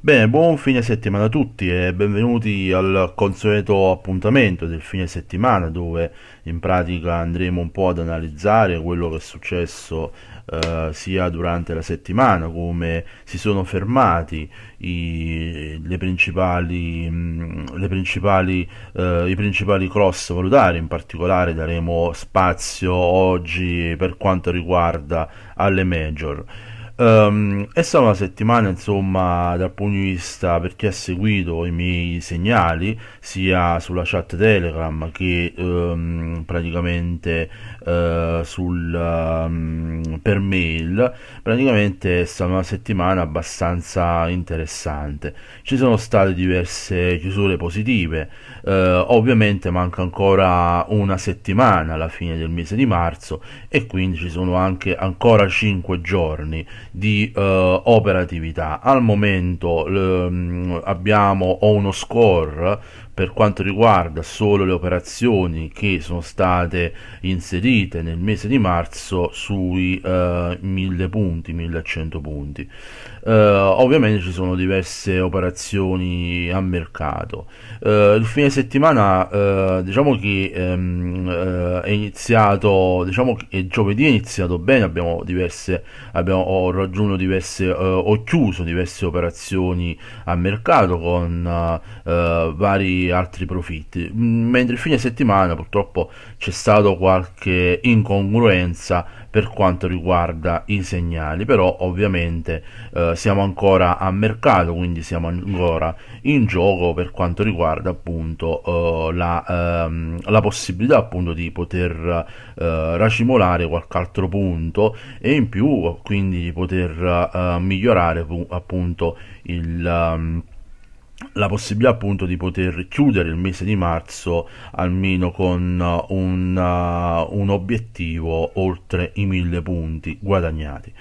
Bene, buon fine settimana a tutti e benvenuti al consueto appuntamento del fine settimana dove in pratica andremo un po' ad analizzare quello che è successo eh, sia durante la settimana, come si sono fermati i, le principali, mh, le principali, eh, i principali cross valutari, in particolare daremo spazio oggi per quanto riguarda alle major. Um, è stata una settimana, insomma, dal punto di vista per chi ha seguito i miei segnali, sia sulla chat Telegram che um, praticamente uh, sul, um, per mail, praticamente è stata una settimana abbastanza interessante. Ci sono state diverse chiusure positive, uh, ovviamente manca ancora una settimana alla fine del mese di marzo e quindi ci sono anche ancora 5 giorni di uh, operatività. Al momento um, abbiamo ho uno score per quanto riguarda solo le operazioni che sono state inserite nel mese di marzo sui uh, 1000 punti, 1100 punti. Uh, ovviamente ci sono diverse operazioni a mercato. Uh, il fine settimana diciamo che um, è iniziato, diciamo che giovedì è iniziato bene, abbiamo diverse, abbiamo, ho raggiunto diverse, ho chiuso diverse operazioni a mercato con vari altri profitti, mm, mentre il fine settimana purtroppo c'è stato qualche incongruenza per quanto riguarda i segnali, però ovviamente eh, siamo ancora a mercato, quindi siamo ancora in gioco per quanto riguarda appunto eh, la, ehm, la, possibilità appunto di poter eh, racimolare qualche altro punto e in più quindi di poter eh, migliorare appunto il um, la possibilità appunto di poter chiudere il mese di marzo almeno con un, uh, un obiettivo oltre i mille punti guadagnati.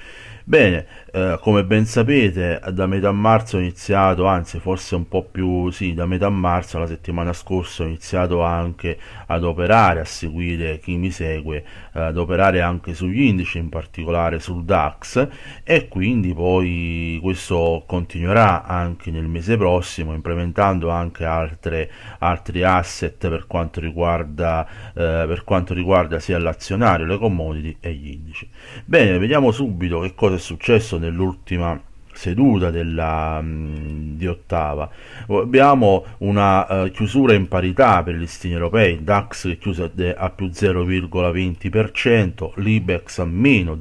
Bene, eh, come ben sapete, da metà marzo ho iniziato, anzi forse un po' più, sì, da metà marzo la settimana scorsa ho iniziato anche ad operare, a seguire chi mi segue, eh, ad operare anche sugli indici, in particolare sul DAX e quindi poi questo continuerà anche nel mese prossimo, implementando anche altre, altri asset per quanto riguarda, eh, per quanto riguarda sia l'azionario, le commodity e gli indici. Bene, vediamo subito che cosa è successo nell'ultima seduta della, di ottava. Abbiamo una uh, chiusura in parità per i listini europei, DAX chiude a più 0,20%, l'IBEX a meno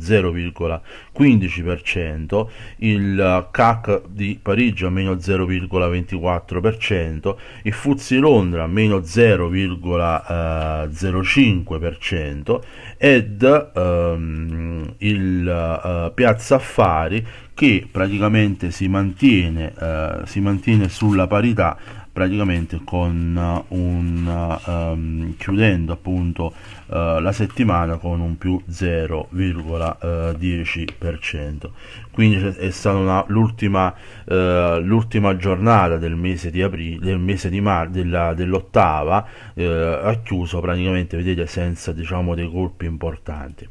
0,15%, il CAC di Parigi a meno 0,24%, il FTSE Londra a meno 0,05% ed um, il uh, Piazza Affari che praticamente si mantiene, uh, si mantiene sulla parità praticamente con un um, chiudendo appunto uh, la settimana con un più 0,10% quindi è stata l'ultima, uh, l'ultima giornata del mese di aprile del mese di mar della, dell'ottava uh, ha chiuso praticamente vedete senza diciamo dei colpi importanti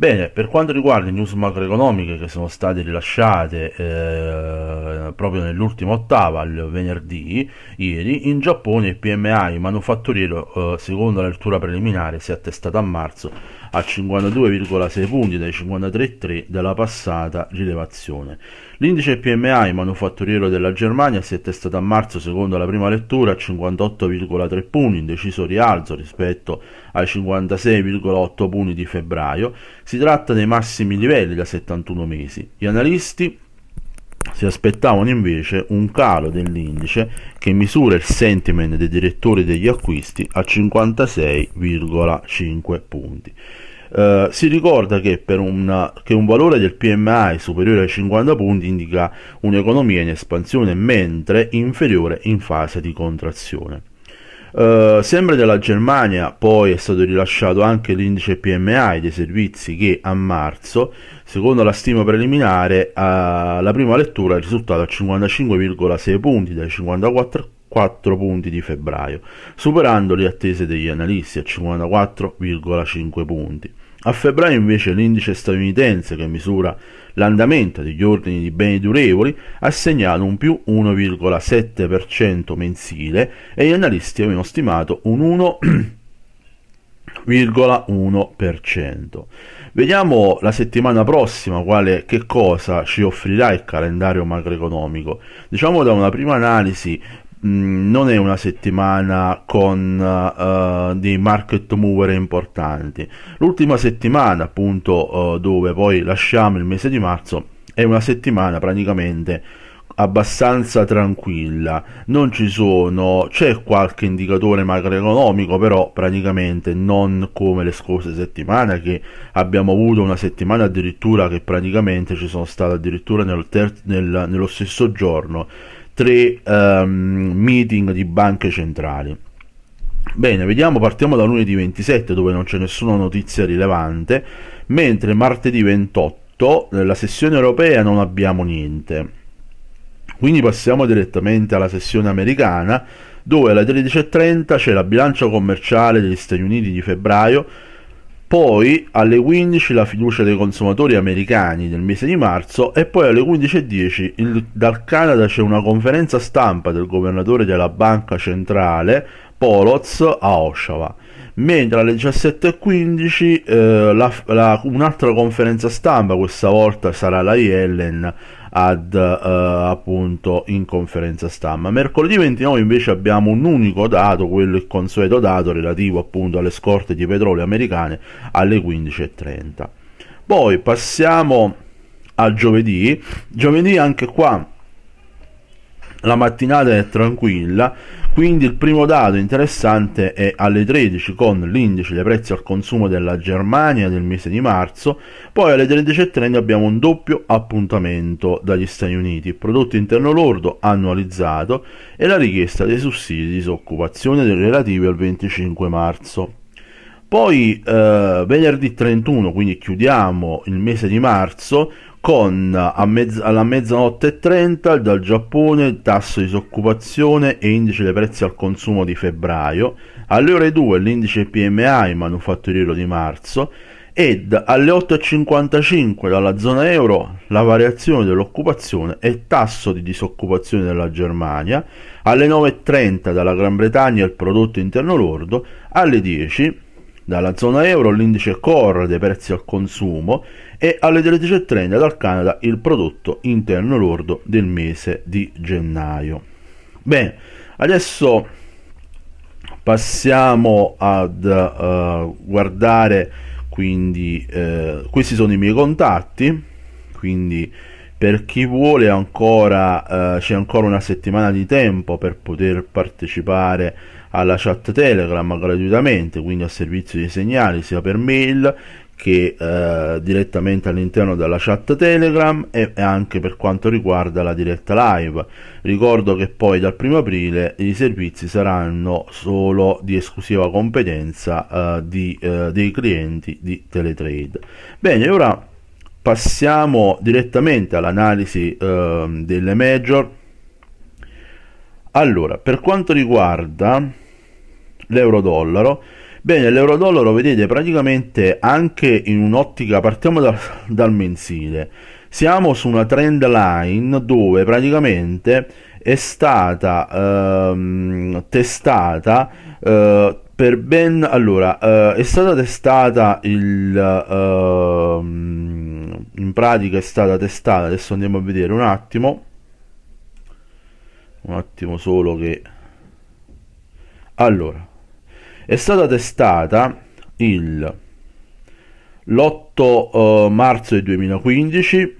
Bene, per quanto riguarda le news macroeconomiche che sono state rilasciate eh, proprio nell'ultima ottava, il venerdì, ieri, in Giappone il PMI manufatturiero, eh, secondo la lettura preliminare, si è attestato a marzo a 52,6 punti dai 53,3 della passata rilevazione. L'indice PMI manufatturiero della Germania si è attestato a marzo secondo la prima lettura a 58,3 punti, in deciso rialzo rispetto ai 56,8 punti di febbraio. Si tratta dei massimi livelli da 71 mesi. Gli analisti si aspettavano invece un calo dell'indice che misura il sentiment dei direttori degli acquisti a 56,5 punti. Uh, si ricorda che, una, che, un valore del PMI superiore ai 50 punti indica un'economia in espansione mentre inferiore in fase di contrazione. Uh, sempre della Germania poi è stato rilasciato anche l'indice PMI dei servizi che a marzo, secondo la stima preliminare, alla prima lettura è risultato a 55,6 punti dai 54 4 punti di febbraio, superando le attese degli analisti a 54,5 punti. A febbraio invece l'indice statunitense che misura l'andamento degli ordini di beni durevoli ha segnato un più 1,7% mensile e gli analisti avevano stimato un 1,1%. Vediamo la settimana prossima quale, che cosa ci offrirà il calendario macroeconomico. Diciamo da una prima analisi Mm, non è una settimana con uh, dei market mover importanti. L'ultima settimana, appunto, uh, dove poi lasciamo il mese di marzo, è una settimana praticamente abbastanza tranquilla. Non ci sono, c'è qualche indicatore macroeconomico, però praticamente non come le scorse settimane che abbiamo avuto una settimana addirittura che praticamente ci sono state addirittura nel ter- nel, nello stesso giorno tre um, meeting di banche centrali. Bene, vediamo, partiamo da lunedì 27 dove non c'è nessuna notizia rilevante, mentre martedì 28 nella sessione europea non abbiamo niente. Quindi passiamo direttamente alla sessione americana dove alle 13.30 c'è la bilancia commerciale degli Stati Uniti di febbraio poi alle 15 la fiducia dei consumatori americani del mese di marzo e poi alle 15.10 il, dal Canada c'è una conferenza stampa del governatore della banca centrale Poloz a Oshawa. Mentre alle 17.15 eh, la, la, un'altra conferenza stampa questa volta sarà la Yellen ad, uh, appunto in conferenza stampa. Mercoledì 29 invece abbiamo un unico dato, quello il consueto dato relativo appunto alle scorte di petrolio americane alle 15.30. Poi passiamo a giovedì. Giovedì anche qua la mattinata è tranquilla quindi il primo dato interessante è alle 13 con l'indice dei prezzi al consumo della Germania del mese di marzo, poi alle 13.30 abbiamo un doppio appuntamento dagli Stati Uniti, prodotto interno lordo annualizzato e la richiesta dei sussidi di disoccupazione relativi al 25 marzo. Poi eh, venerdì 31, quindi chiudiamo il mese di marzo, con mezz- alla mezzanotte e 30 dal Giappone tasso di disoccupazione e indice dei prezzi al consumo di febbraio, alle ore 2 l'indice PMI manufatturiero di marzo. Ed alle 8.55 dalla zona euro la variazione dell'occupazione e tasso di disoccupazione della Germania, alle 9.30 dalla Gran Bretagna il prodotto interno lordo, alle 10 dalla zona euro l'indice core dei prezzi al consumo e alle 13.30 dal Canada il prodotto interno lordo del mese di gennaio. Bene, adesso passiamo ad uh, guardare quindi uh, questi sono i miei contatti quindi per chi vuole ancora uh, c'è ancora una settimana di tempo per poter partecipare alla chat Telegram gratuitamente, quindi al servizio di segnali sia per mail che eh, direttamente all'interno della chat Telegram e anche per quanto riguarda la diretta live. Ricordo che poi dal 1 aprile i servizi saranno solo di esclusiva competenza eh, di, eh, dei clienti di Teletrade. Bene, ora passiamo direttamente all'analisi ehm, delle major. Allora, per quanto riguarda l'euro-dollaro, bene, l'euro-dollaro vedete praticamente anche in un'ottica, partiamo da, dal mensile, siamo su una trend line dove praticamente è stata ehm, testata eh, per ben allora eh, è stata testata il eh, in pratica è stata testata adesso andiamo a vedere un attimo. Un attimo solo che allora è stata testata il l'8 uh, marzo del 2015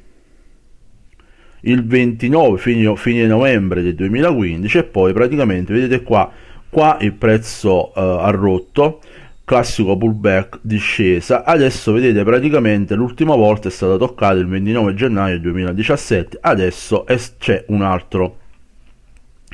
il 29 fine, fine, novembre del 2015 e poi praticamente vedete qua qua il prezzo uh, ha rotto classico pullback discesa. Adesso vedete praticamente l'ultima volta è stata toccata il 29 gennaio 2017 adesso c'è un altro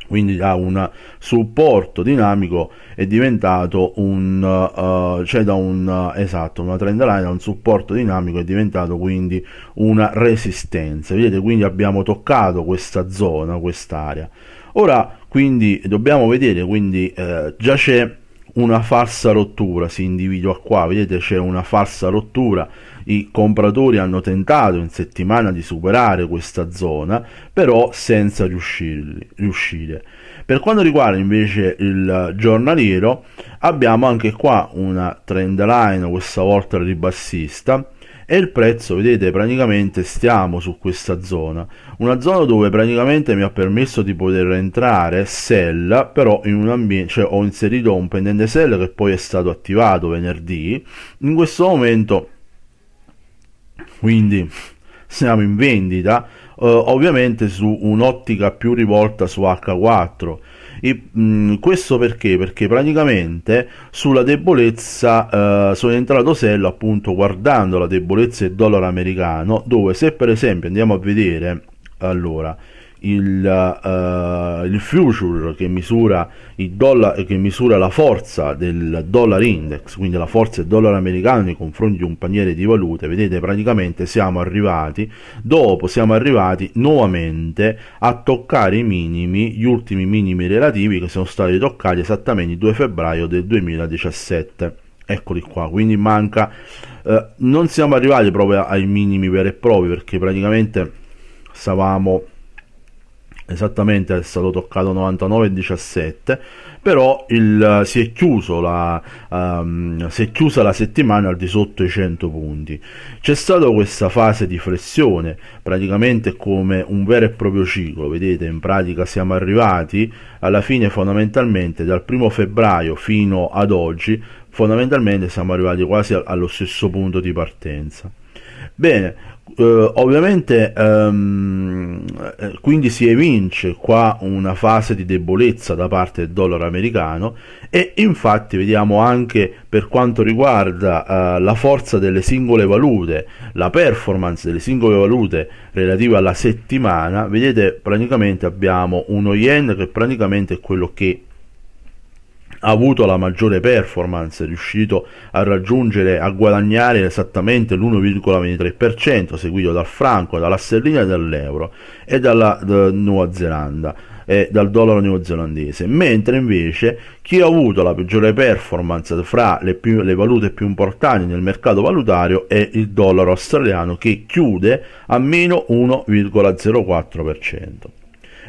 quindi da un supporto dinamico è diventato un uh, cioè da un esatto una trend line da un supporto dinamico è diventato quindi una resistenza. Vedete quindi abbiamo toccato questa zona quest'area. Ora quindi dobbiamo vedere quindi eh, già c'è una falsa rottura, si individua qua, vedete c'è una falsa rottura, i compratori hanno tentato in settimana di superare questa zona, però senza riuscire. Per quanto riguarda invece il giornaliero, abbiamo anche qua una trend line, questa volta ribassista, e il prezzo vedete praticamente stiamo su questa zona una zona dove praticamente mi ha permesso di poter entrare sell però in un ambiente cioè ho inserito un pendente sell che poi è stato attivato venerdì in questo momento quindi siamo in vendita eh, ovviamente su un'ottica più rivolta su H4 e, mh, questo perché? Perché praticamente sulla debolezza eh, sono entrato sello appunto guardando la debolezza del dollaro americano dove se per esempio andiamo a vedere allora il, uh, il future che misura, il dollar, che misura la forza del dollar index, quindi la forza del dollaro americano nei confronti di un paniere di valute, vedete praticamente siamo arrivati, dopo siamo arrivati nuovamente a toccare i minimi, gli ultimi minimi relativi che sono stati toccati esattamente il 2 febbraio del 2017 eccoli qua quindi manca eh, non siamo arrivati proprio ai minimi veri e propri perché praticamente stavamo esattamente è stato toccato 99,17 però il, si, è la, um, si è chiusa la settimana al di sotto i 100 punti. C'è stata questa fase di flessione praticamente come un vero e proprio ciclo. Vedete in pratica siamo arrivati alla fine fondamentalmente dal primo febbraio fino ad oggi fondamentalmente siamo arrivati quasi allo stesso punto di partenza. Bene Uh, ovviamente um, quindi si evince qua una fase di debolezza da parte del dollaro americano e infatti vediamo anche per quanto riguarda uh, la forza delle singole valute la performance delle singole valute relative alla settimana vedete praticamente abbiamo uno yen che praticamente è quello che ha avuto la maggiore performance, è riuscito a raggiungere, a guadagnare esattamente l'1,23%, seguito dal franco, dalla sterlina e dall'euro e dalla da Nuova Zelanda e dal dollaro neozelandese, mentre invece chi ha avuto la peggiore performance fra le, più, le valute più importanti nel mercato valutario è il dollaro australiano che chiude a meno 1,04%.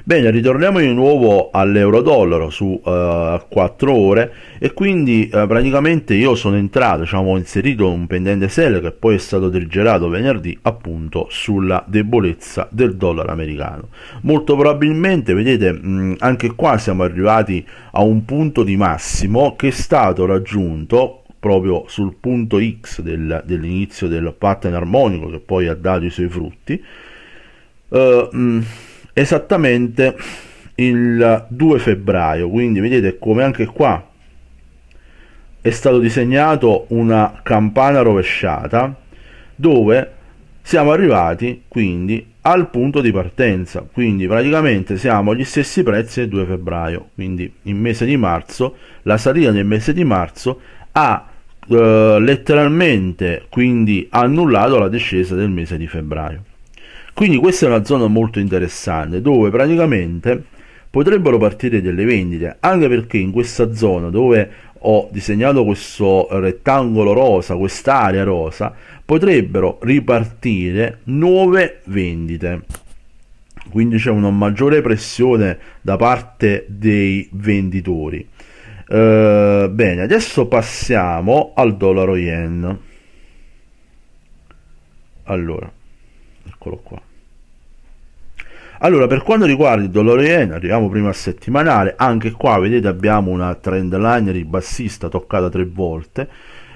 Bene, ritorniamo di nuovo all'euro-dollaro su uh, eh, 4 ore e quindi uh, praticamente io sono entrato, diciamo, ho inserito un pendente sell che poi è stato trigerato venerdì appunto sulla debolezza del dollaro americano. Molto probabilmente, vedete, mh, anche qua siamo arrivati a un punto di massimo che è stato raggiunto proprio sul punto X del, dell'inizio del pattern armonico che poi ha dato i suoi frutti. Uh, mh, esattamente il 2 febbraio. Quindi vedete come anche qua è stato disegnato una campana rovesciata dove siamo arrivati quindi al punto di partenza. Quindi praticamente siamo agli stessi prezzi del 2 febbraio. Quindi il mese di marzo la salita del mese di marzo ha eh, letteralmente quindi annullato la discesa del mese di febbraio quindi questa è una zona molto interessante dove praticamente potrebbero partire delle vendite, anche perché in questa zona dove ho disegnato questo rettangolo rosa, quest'area rosa, potrebbero ripartire nuove vendite. Quindi c'è una maggiore pressione da parte dei venditori. Uh, bene, adesso passiamo al dollaro yen. Allora, eccolo qua. Allora, per quanto riguarda il dollaro yen, arriviamo prima al settimanale, anche qua vedete abbiamo una trend line ribassista toccata tre volte,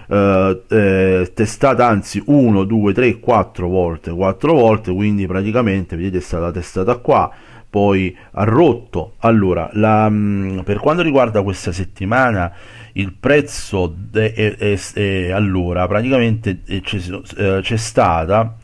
eh, eh, testata anzi 1, 2, 3, 4 volte, 4 volte, quindi praticamente vedete è stata testata qua, poi ha rotto. Allora, la, mm, per quanto riguarda questa settimana, il prezzo è, è, è, allora praticamente eh, eh, c'è stata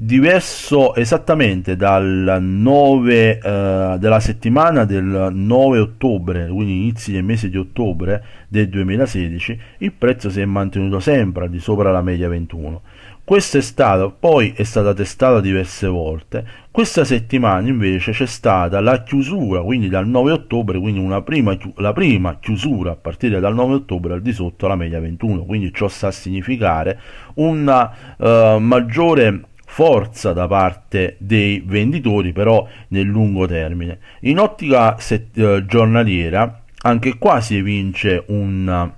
diverso esattamente dal 9 eh, della settimana del 9 ottobre, quindi inizi del mese di ottobre del 2016, il prezzo si è mantenuto sempre al di sopra la media 21. questa è stata poi è stata testata diverse volte questa settimana invece c'è stata la chiusura quindi dal 9 ottobre quindi una prima, la prima chiusura a partire dal 9 ottobre al di sotto la media 21 quindi ciò sta a significare una uh, maggiore forza da parte dei venditori però nel lungo termine. In ottica set, uh, giornaliera anche qua si evince un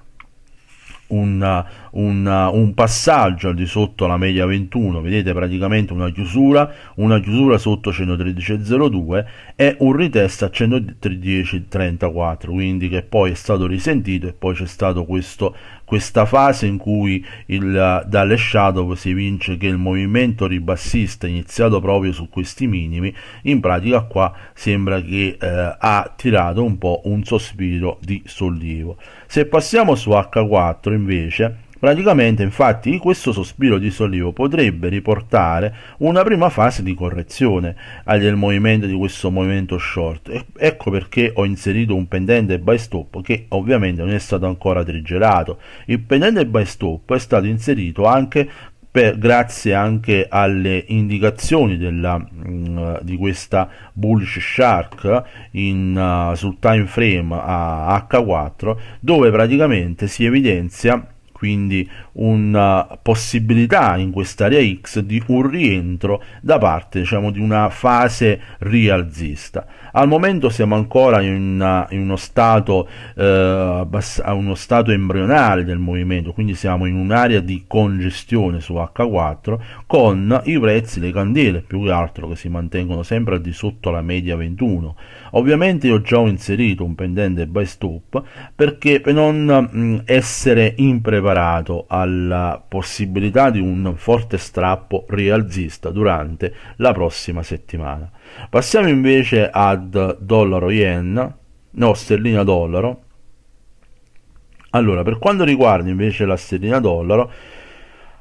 un, un, un, passaggio al di sotto la media 21, vedete praticamente una chiusura, una chiusura sotto 113.02 e un retest a 113.34, quindi che poi è stato risentito e poi c'è stato questo, questa fase in cui il, dalle shadow si evince che il movimento ribassista iniziato proprio su questi minimi, in pratica qua sembra che eh, ha tirato un po' un sospiro di sollievo. Se passiamo su H4 invece, praticamente infatti questo sospiro di sollievo potrebbe riportare una prima fase di correzione del movimento di questo movimento short. ecco perché ho inserito un pendente buy stop che ovviamente non è stato ancora triggerato. Il pendente buy stop è stato inserito anche per, grazie anche alle indicazioni della, mh, mm, di questa bullish shark in, uh, sul time frame a H4 dove praticamente si evidenzia quindi una possibilità in quest'area X di un rientro da parte diciamo, di una fase rialzista. Al momento siamo ancora in, una, in uno, stato, eh, uno stato embrionale del movimento, quindi siamo in un'area di congestione su H4 con i prezzi, le candele più che altro che si mantengono sempre al di sotto la media 21. Ovviamente io già ho inserito un pendente buy stop perché per non mh, essere impreparato preparato alla possibilità di un forte strappo rialzista durante la prossima settimana. Passiamo invece ad dollaro yen, no sterlina dollaro. Allora, per quanto riguarda invece la sterlina dollaro,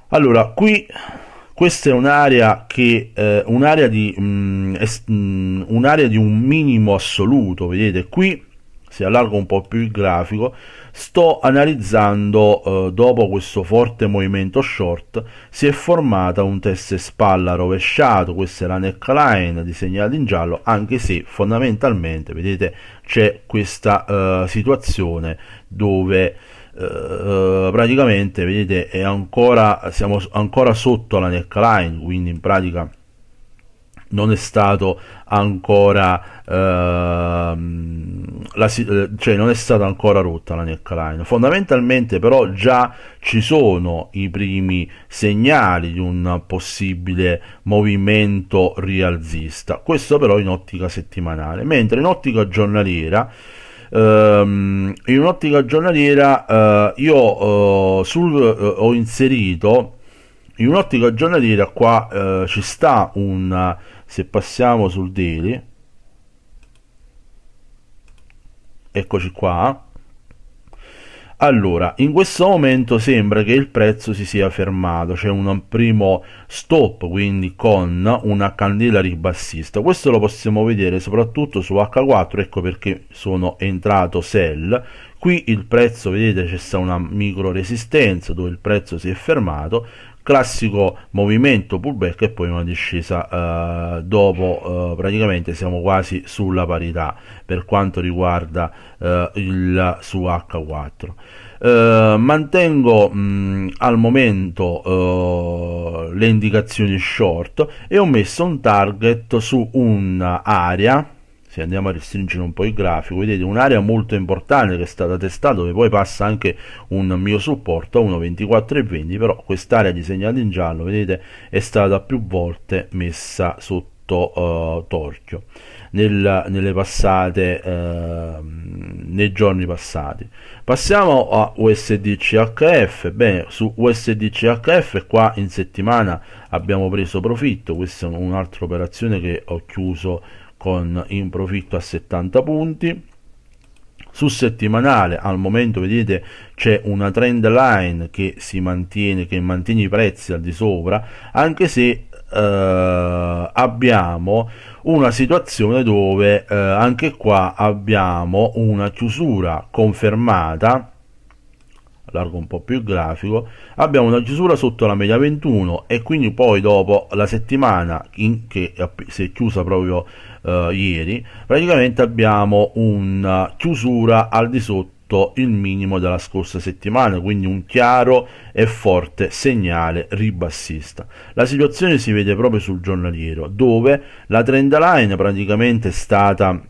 allora qui questa è un'area che eh, un'area di, mm, es, mm, un'area di un minimo assoluto, vedete qui si allarga un po' più il grafico, sto analizzando eh, dopo questo forte movimento short si è formata un test spalla rovesciato, questa è la neckline disegnata in giallo, anche se fondamentalmente vedete c'è questa uh, situazione dove uh, praticamente vedete è ancora siamo ancora sotto la neckline, quindi in pratica non è stato ancora ehm, la, cioè non è stata ancora rotta la neckline. Fondamentalmente però già ci sono i primi segnali di un possibile movimento rialzista. Questo però in ottica settimanale. Mentre in ottica giornaliera ehm, in un'ottica giornaliera eh, io eh, sul, eh, ho inserito in un'ottica giornaliera qua eh, ci sta un se passiamo sul daily eccoci qua. Allora in questo momento sembra che il prezzo si sia fermato c'è un primo stop quindi con una candela ribassista. Questo lo possiamo vedere soprattutto su H4 ecco perché sono entrato sell. Qui il prezzo vedete c'è sta una micro resistenza dove il prezzo si è fermato classico movimento pullback e poi una discesa eh, dopo eh, praticamente siamo quasi sulla parità per quanto riguarda eh, il su H4 eh, mantengo mh, al momento uh, le indicazioni short e ho messo un target su un'area se andiamo a restringere un po' il grafico vedete un'area molto importante che è stata testata dove poi passa anche un mio supporto a 1.24,20 però quest'area disegnata in giallo vedete è stata più volte messa sotto uh, torchio nel, nelle passate uh, nei giorni passati. Passiamo a USDCHF bene su USDCHF qua in settimana abbiamo preso profitto questa è un'altra operazione che ho chiuso con in profitto a 70 punti. Su settimanale al momento vedete c'è una trend line che si mantiene che mantiene i prezzi al di sopra anche se eh, abbiamo una situazione dove eh, anche qua abbiamo una chiusura confermata largo un po' più il grafico, abbiamo una chiusura sotto la media 21 e quindi poi dopo la settimana in, che si è chiusa proprio uh, ieri, praticamente abbiamo una chiusura al di sotto il minimo della scorsa settimana, quindi un chiaro e forte segnale ribassista. La situazione si vede proprio sul giornaliero, dove la trend line praticamente è stata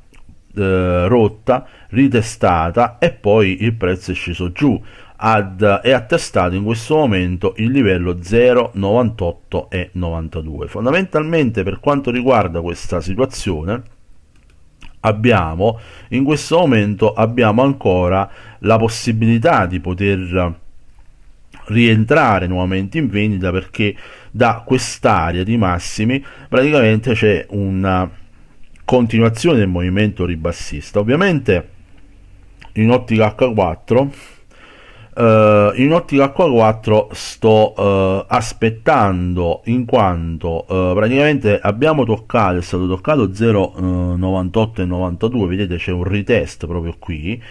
eh, rotta, ritestata e poi il prezzo è sceso giù ad, è attestato in questo momento il livello 0,98 e 92. Fondamentalmente per quanto riguarda questa situazione abbiamo in questo momento abbiamo ancora la possibilità di poter rientrare nuovamente in vendita perché da quest'area di massimi praticamente c'è una continuazione del movimento ribassista ovviamente in ottica H4 Uh, in ottica H4 sto uh, aspettando in quanto uh, praticamente abbiamo toccato è stato toccato 0,98 e 92 vedete c'è un retest proprio qui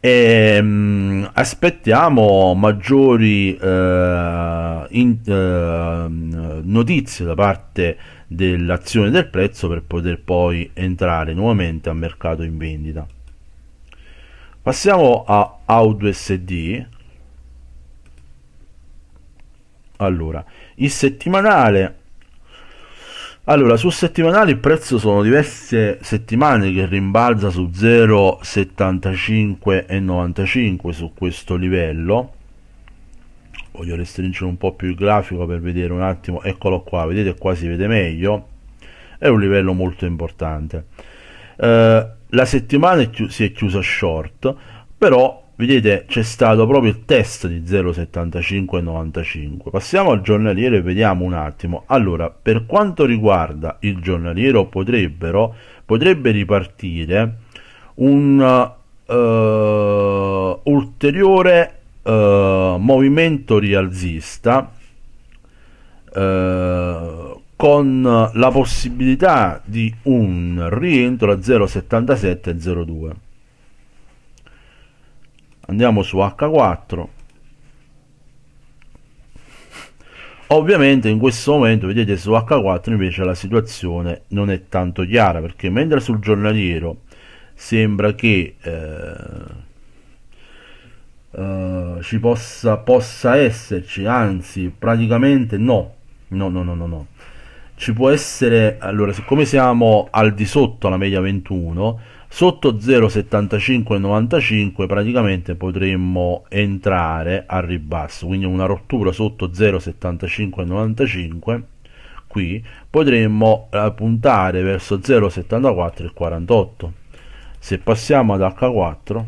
e um, aspettiamo maggiori in, notizie da parte dell'azione del prezzo per poter poi entrare nuovamente al mercato in vendita. Passiamo a AUDUSD allora il settimanale allora sul settimanale il prezzo sono diverse settimane che rimbalza su 0,75 e 95 su questo livello. Voglio restringere un po' più il grafico per vedere un attimo eccolo qua vedete qua si vede meglio. È un livello molto importante. Eh, la settimana è si è chiusa short però vedete c'è stato proprio il test di 0,7595 passiamo al giornaliero e vediamo un attimo. Allora per quanto riguarda il giornaliero potrebbero potrebbe ripartire un uh, ulteriore uh, movimento rialzista uh, con la possibilità di un rientro a 0,77 e 0,2 andiamo su H4 ovviamente in questo momento vedete su H4 invece la situazione non è tanto chiara perché mentre sul giornaliero sembra che eh, eh, ci possa, possa esserci anzi praticamente no. No no no no no. Ci può essere allora siccome siamo al di sotto la media 21 sotto 0,7595 praticamente potremmo entrare al ribasso quindi una rottura sotto 0,7595 qui potremmo eh, puntare verso 0,74 e 48 se passiamo ad H4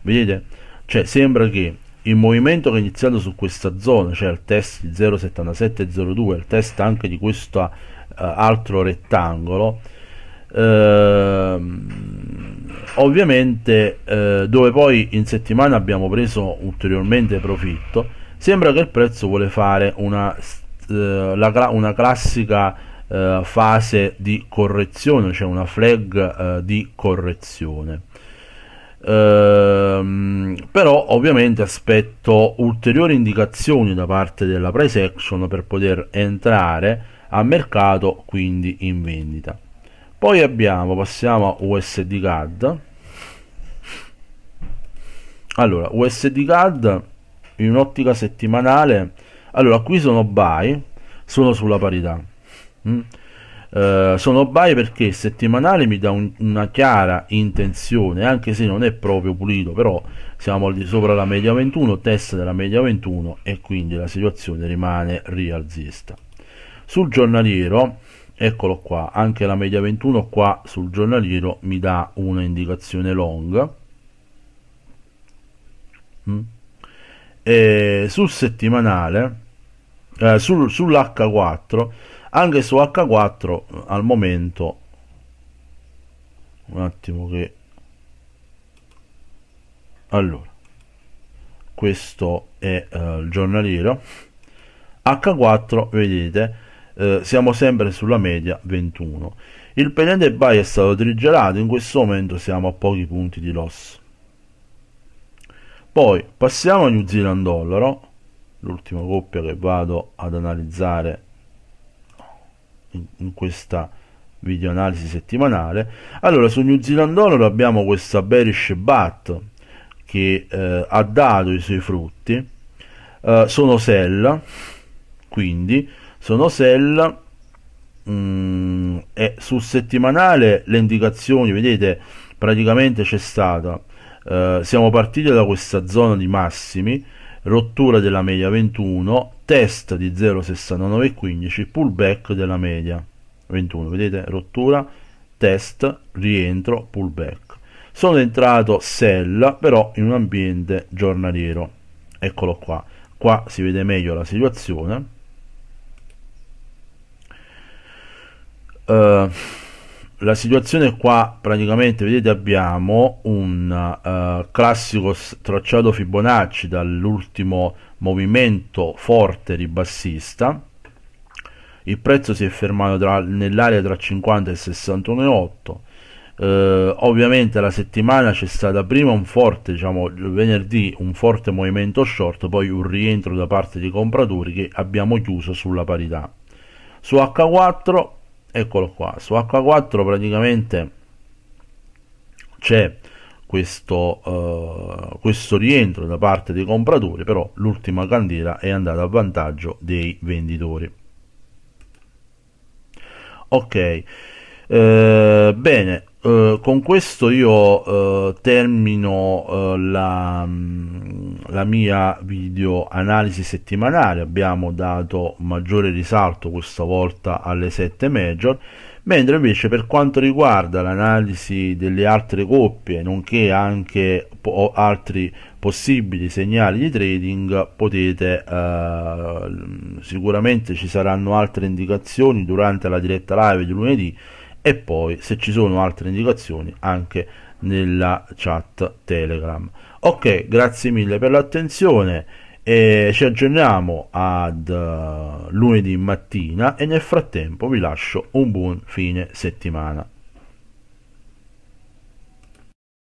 vedete? Cioè sembra che il movimento che è iniziato su questa zona cioè il test di 0,77 e 0,2 il test anche di questo uh, altro rettangolo ovviamente eh, dove poi in settimana abbiamo preso ulteriormente profitto sembra che il prezzo vuole fare una, eh, la, una classica eh, fase di correzione cioè una flag eh, di correzione. Ehm, però ovviamente aspetto ulteriori indicazioni da parte della price action per poter entrare a mercato quindi in vendita poi abbiamo passiamo a USD CAD allora USD CAD in un'ottica settimanale. Allora qui sono buy sono sulla parità. Mm? Uh, sono buy perché settimanale mi dà un, una chiara intenzione anche se non è proprio pulito però siamo al di sopra la media 21 test della media 21 e quindi la situazione rimane rialzista. Sul giornaliero eccolo qua anche la media 21 qua sul giornaliero mi dà una indicazione long mm. e sul settimanale eh, sul, sull'H4 anche su H4 al momento un attimo che allora questo è uh, il giornaliero H4 vedete eh, siamo sempre sulla media 21 il pendente buy è stato trigerato in questo momento siamo a pochi punti di loss. Poi passiamo a New Zealand dollaro l'ultima coppia che vado ad analizzare in, in questa video analisi settimanale. Allora su New Zealand dollaro abbiamo questa bearish bat che eh, ha dato i suoi frutti. Eh, sono sell quindi sono sell mm, e sul settimanale le indicazioni vedete praticamente c'è stata eh, siamo partiti da questa zona di massimi rottura della media 21 test di 0,6915 pullback della media 21 vedete rottura test rientro pullback. Sono entrato sell però in un ambiente giornaliero. Eccolo qua. Qua si vede meglio la situazione uh, la situazione qua praticamente vedete abbiamo un uh, classico tracciato Fibonacci dall'ultimo movimento forte ribassista. Il prezzo si è fermato nell'area tra 50 e 61,8 eh, ovviamente la settimana c'è stata prima un forte diciamo venerdì un forte movimento short poi un rientro da parte dei compratori che abbiamo chiuso sulla parità. Su H4 eccolo qua. Su H4 praticamente c'è questo, uh, questo rientro da parte dei compratori però l'ultima candela è andata a vantaggio dei venditori. Ok eh, bene eh, con questo io eh, termino eh, la, mm, la, mia video analisi settimanale. Abbiamo dato maggiore risalto questa volta alle 7 major mentre invece per quanto riguarda l'analisi delle altre coppie nonché anche po altri possibili segnali di trading potete eh, sicuramente ci saranno altre indicazioni durante la diretta live di lunedì e poi se ci sono altre indicazioni anche nella chat telegram. Ok grazie mille per l'attenzione e ci aggiorniamo ad uh, lunedì mattina e nel frattempo vi lascio un buon fine settimana